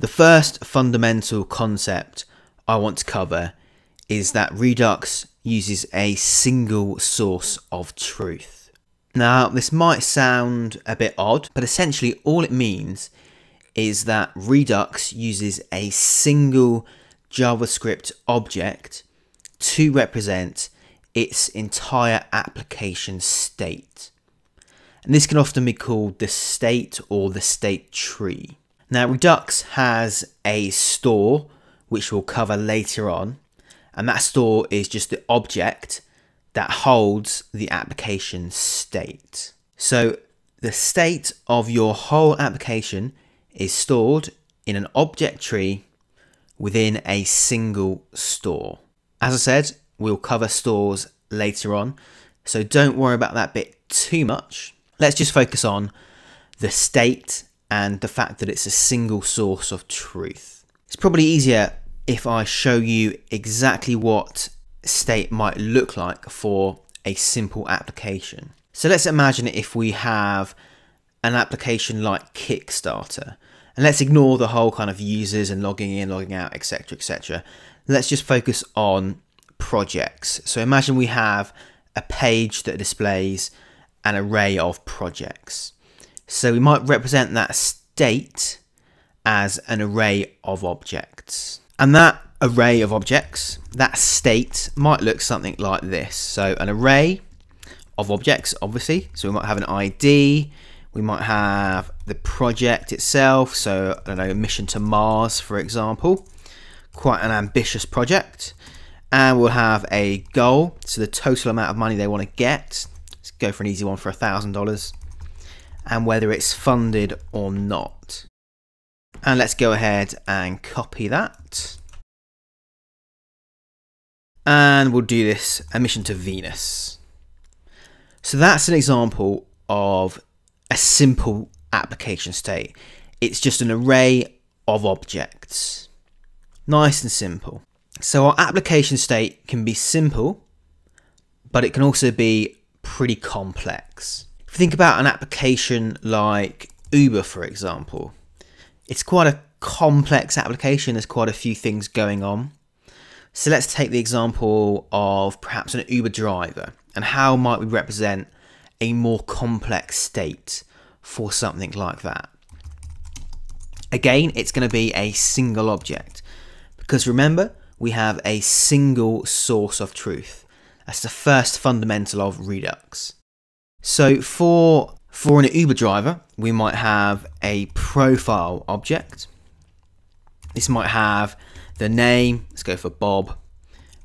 The first fundamental concept I want to cover is that Redux uses a single source of truth. Now, this might sound a bit odd, but essentially all it means is that Redux uses a single JavaScript object to represent its entire application state. And this can often be called the state or the state tree. Now, Redux has a store, which we'll cover later on, and that store is just the object that holds the application state. So, the state of your whole application is stored in an object tree within a single store. As I said, we'll cover stores later on, so don't worry about that bit too much. Let's just focus on the state and the fact that it's a single source of truth. It's probably easier if I show you exactly what state might look like for a simple application. So let's imagine if we have an application like Kickstarter. And let's ignore the whole kind of users and logging in, logging out, etc. etc. Let's just focus on projects. So imagine we have a page that displays an array of projects. So we might represent that state as an array of objects. And that array of objects, that state might look something like this. So an array of objects, obviously. So we might have an ID, we might have the project itself. So I don't know, mission to Mars, for example. Quite an ambitious project. And we'll have a goal, so the total amount of money they want to get. Let's go for an easy one for a $1,000. And whether it's funded or not. And let's go ahead and copy that. And we'll do this, a mission to Venus. So that's an example of a simple application state. It's just an array of objects. Nice and simple. So our application state can be simple, but it can also be pretty complex. If you think about an application like Uber, for example, it's quite a complex application. There's quite a few things going on. So let's take the example of perhaps an Uber driver and how might we represent a more complex state for something like that. Again, it's going to be a single object because remember, we have a single source of truth. That's the first fundamental of Redux. So for, for an Uber driver, we might have a profile object. This might have the name, let's go for Bob,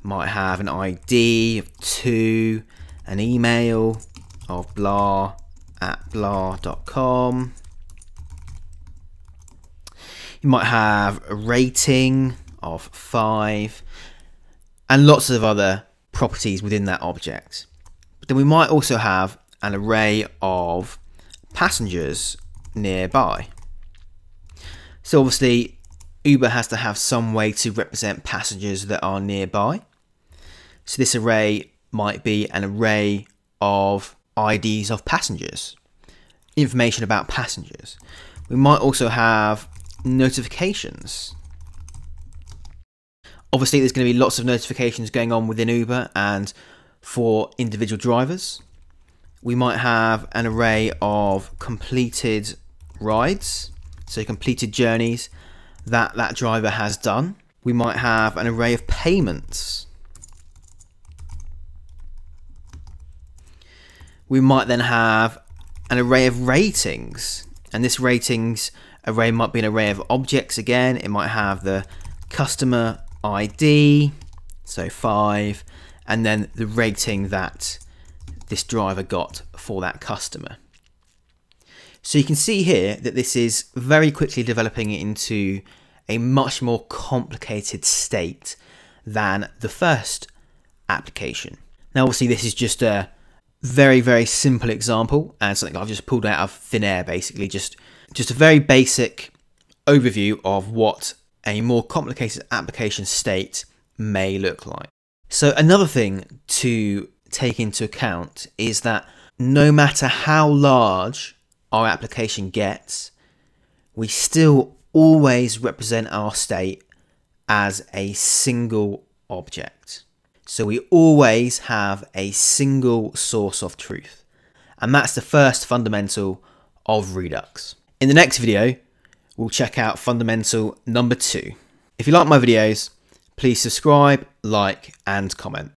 might have an ID of two, an email of blah at blah.com. You might have a rating of five and lots of other properties within that object. But then we might also have an array of passengers nearby. So obviously Uber has to have some way to represent passengers that are nearby. So this array might be an array of IDs of passengers, information about passengers. We might also have notifications. Obviously, there's going to be lots of notifications going on within Uber and for individual drivers. We might have an array of completed rides, so completed journeys that that driver has done. We might have an array of payments. we might then have an array of ratings. And this ratings array might be an array of objects again. It might have the customer ID, so five, and then the rating that this driver got for that customer. So you can see here that this is very quickly developing into a much more complicated state than the first application. Now obviously this is just a very very simple example and something I've just pulled out of thin air basically just just a very basic overview of what a more complicated application state may look like. So another thing to take into account is that no matter how large our application gets, we still always represent our state as a single object. So we always have a single source of truth. And that's the first fundamental of Redux. In the next video, we'll check out fundamental number two. If you like my videos, please subscribe, like, and comment.